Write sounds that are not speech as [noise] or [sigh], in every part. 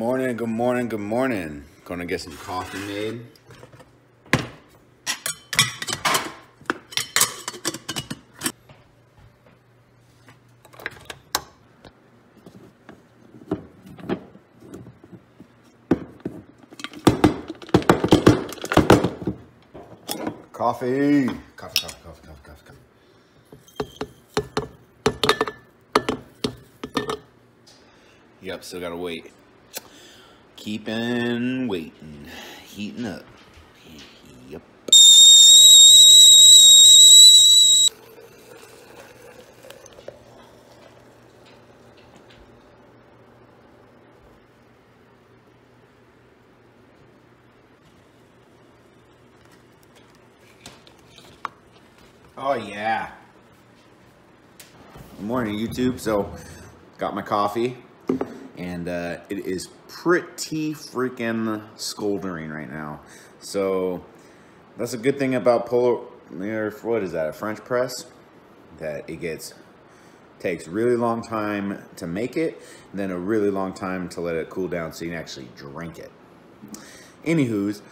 morning, good morning, good morning. Gonna get some coffee made. Coffee. Coffee, coffee, coffee, coffee, coffee, coffee. Yep, still gotta wait. Keeping waiting. Heating up. Yep. Oh yeah. Good morning, YouTube. So, got my coffee, and uh, it is pretty freaking scoldering right now. So, that's a good thing about Polo. What is that? A French press? That it gets takes really long time to make it, then a really long time to let it cool down so you can actually drink it. Anywho's,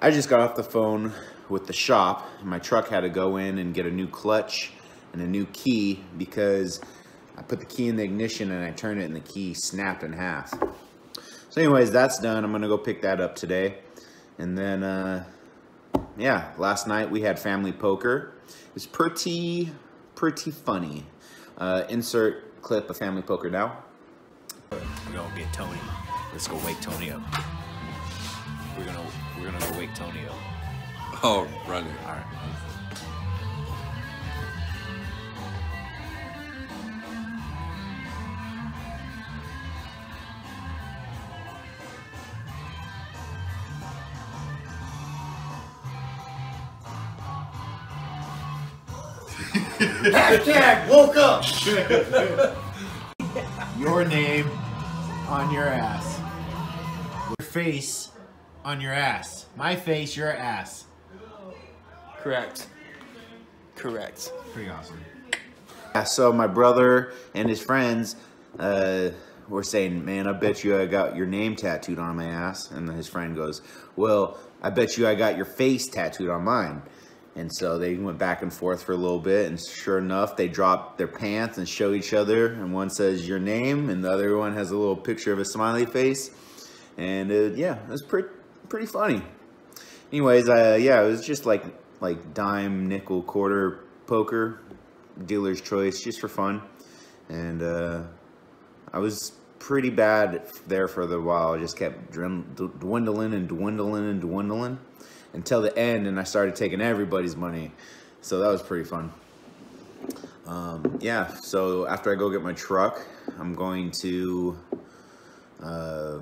I just got off the phone with the shop. My truck had to go in and get a new clutch and a new key because I put the key in the ignition and I turned it and the key snapped in half. So anyways, that's done. I'm gonna go pick that up today. And then, uh, yeah, last night we had family poker. It was pretty, pretty funny. Uh, insert clip of family poker now. We're gonna get Tony. Let's go wake Tony up. We're gonna we're gonna go wake Tony up. Oh, run it. All right. Hashtag woke up. your name on your ass. Your face on your ass. My face, your ass. Correct. Correct. Pretty awesome. Yeah, so my brother and his friends uh, were saying, man, I bet you I got your name tattooed on my ass. And his friend goes, well, I bet you I got your face tattooed on mine. And so they went back and forth for a little bit, and sure enough, they dropped their pants and show each other. And one says your name, and the other one has a little picture of a smiley face. And uh, yeah, it was pretty pretty funny. Anyways, uh, yeah, it was just like like dime, nickel, quarter poker, dealer's choice, just for fun. And uh, I was pretty bad there for a while. I just kept dwindling and dwindling and dwindling until the end, and I started taking everybody's money. So that was pretty fun. Um, yeah, so after I go get my truck, I'm going to uh,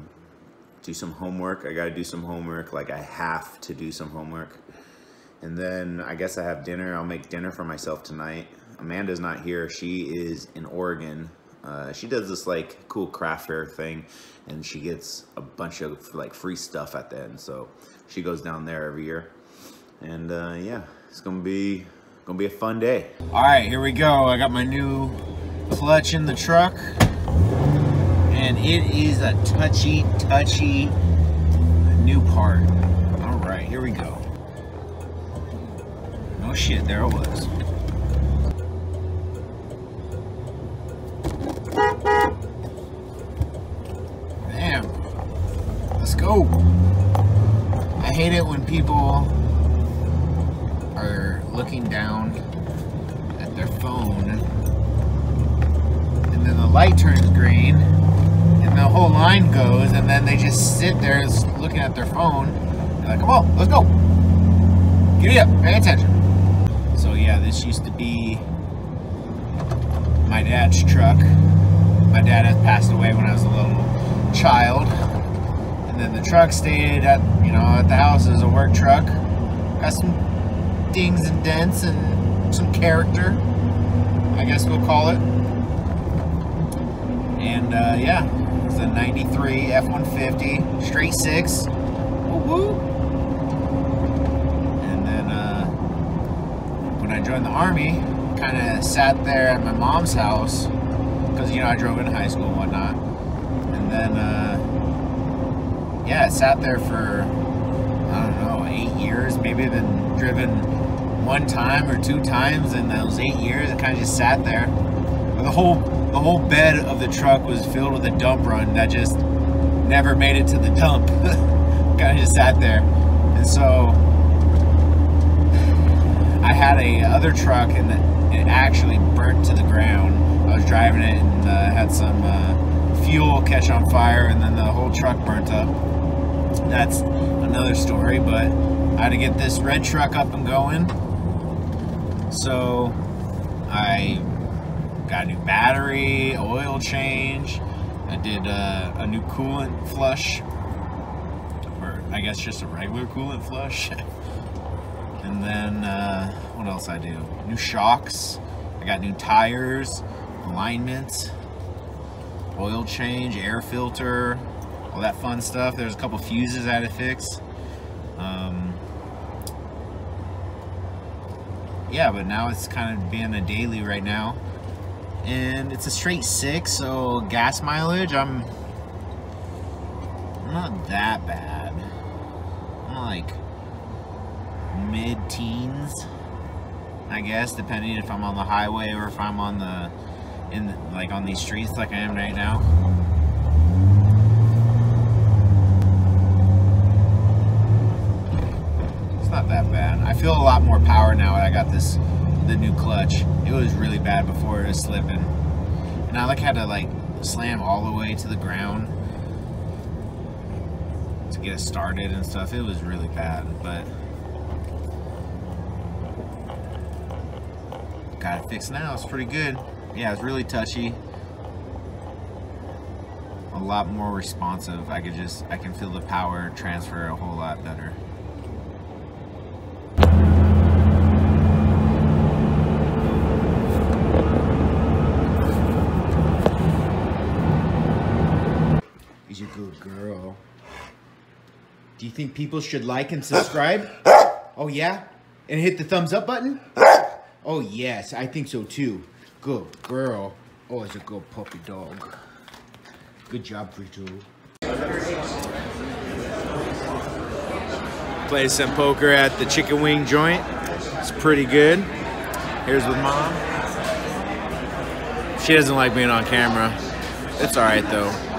do some homework. I gotta do some homework, like I have to do some homework. And then I guess I have dinner. I'll make dinner for myself tonight. Amanda's not here. She is in Oregon. Uh, she does this like cool craft fair thing and she gets a bunch of like free stuff at the end. So she goes down there every year. And uh, yeah, it's gonna be gonna be a fun day. All right, here we go. I got my new clutch in the truck, and it is a touchy, touchy new part. All right, here we go. No shit, there it was. Go. I hate it when people are looking down at their phone and then the light turns green and the whole line goes and then they just sit there looking at their phone. Like, come on, let's go. Giddy up, pay attention. So yeah, this used to be my dad's truck. My dad had passed away when I was a little child. Then the truck stayed at, you know, at the house as a work truck. Got some dings and dents and some character, I guess we'll call it. And uh, yeah, it's a 93 F-150, straight six. Woo-woo. And then uh, when I joined the army, kind of sat there at my mom's house because you know I drove in high school and whatnot. And then uh, yeah, it sat there for I don't know eight years. Maybe I've been driven one time or two times in those eight years. It kind of just sat there. But the whole the whole bed of the truck was filled with a dump run that just never made it to the dump. [laughs] kind of just sat there, and so I had a other truck and it actually burnt to the ground. I was driving it and uh, had some uh, fuel catch on fire, and then the whole truck burnt up. That's another story, but I had to get this red truck up and going. So I got a new battery, oil change. I did uh, a new coolant flush, or I guess just a regular coolant flush. [laughs] and then uh, what else I do? New shocks. I got new tires, alignment, oil change, air filter, all that fun stuff. There's a couple fuses I had to fix. Um, yeah, but now it's kind of being a daily right now. And it's a straight six, so gas mileage, I'm not that bad. I'm like mid-teens, I guess, depending if I'm on the highway or if I'm on the in the, like on these streets like I am right now. It's not that bad. I feel a lot more power now I got this the new clutch. It was really bad before it was slipping. And I like had to like slam all the way to the ground to get it started and stuff. It was really bad, but got it fixed now. It's pretty good. Yeah, it's really touchy. A lot more responsive. I could just, I can feel the power transfer a whole lot better. Good girl. Do you think people should like and subscribe? oh, yeah? And hit the thumbs up button? Oh, yes, I think so too. Good girl. Oh, it's a good puppy dog. Good job, Frito. Play some poker at the chicken wing joint. It's pretty good. Here's with mom. She doesn't like being on camera. It's alright though.